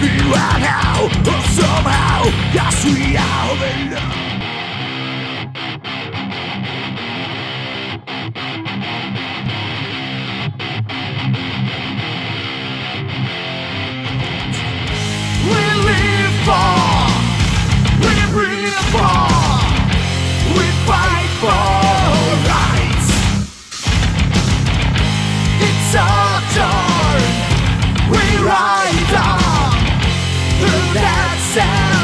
be right now, somehow, Yes, we are the love. sound